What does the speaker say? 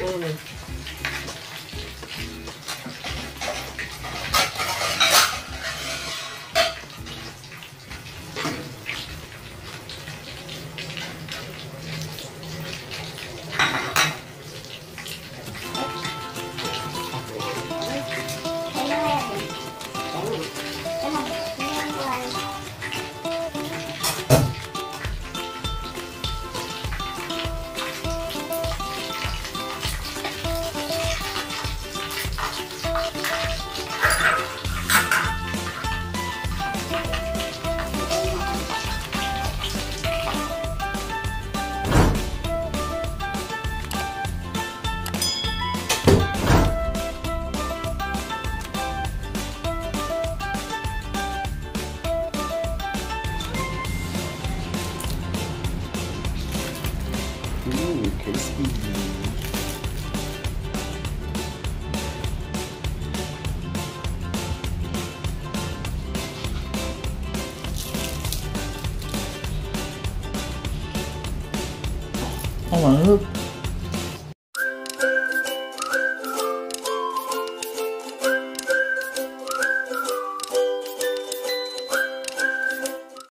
嗯。this evening. Oh, look.